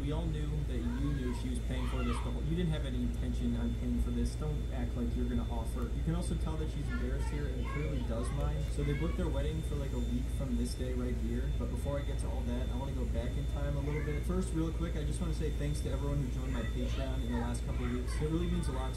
we all knew that you knew she was paying for this. but you didn't have any intention on paying for this. Don't act like you're gonna offer. You can also tell that she's embarrassed here and clearly does mind. So they booked their wedding for like a week from this day right here. But before I get to all that, I want to go back in time a little bit. First, real quick, I just want to say thanks to everyone who joined my Patreon in the last couple of weeks. It really means a lot to me.